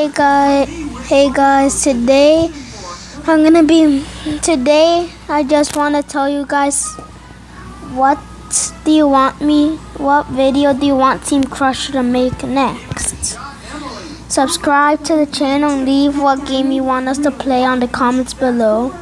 Hey guys, hey guys, today I'm gonna be, today I just want to tell you guys what do you want me, what video do you want Team Crusher to make next? Subscribe to the channel and leave what game you want us to play on the comments below.